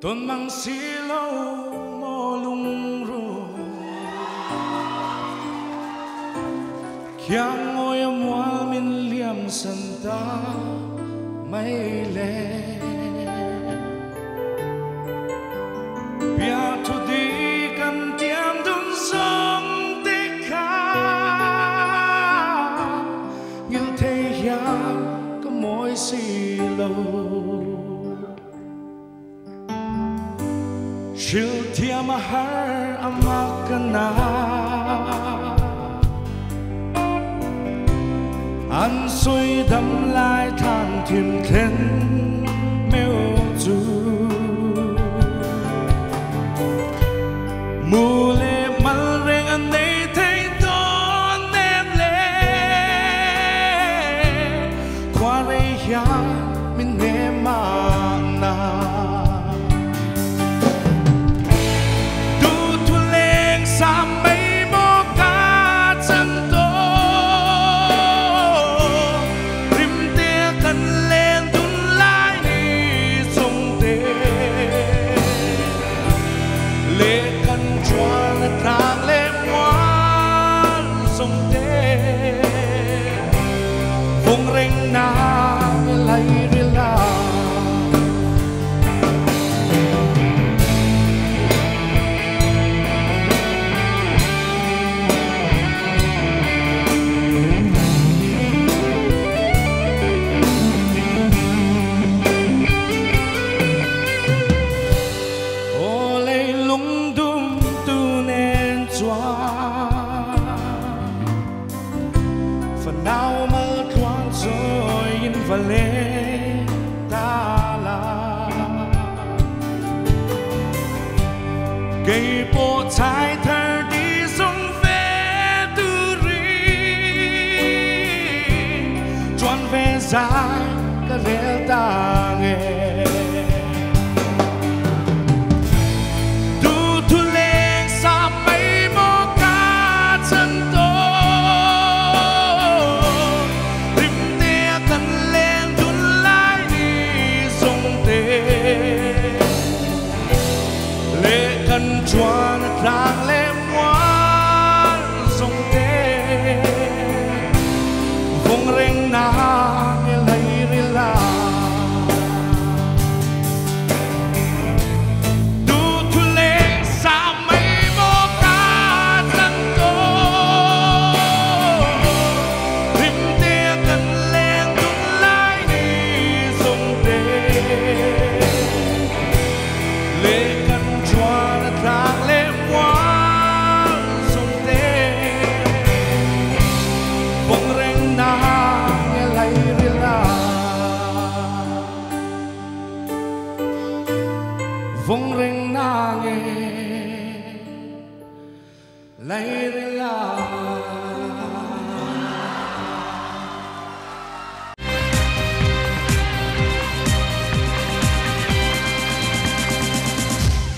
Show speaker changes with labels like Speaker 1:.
Speaker 1: Tuần mang silaw mo lungro Kiyang mua minh amin liam santa may ilen Chiều thiam har amakana Anh suy đắm lại than thêm thêm xóa phần nào mất thoáng rồi in và lên ta là. Cây bộ trái thơ đi sông về tư ri tròn về dài cả rẽ ta nghe. Later.